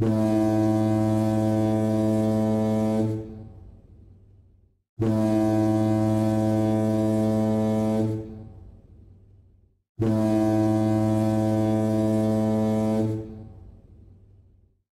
you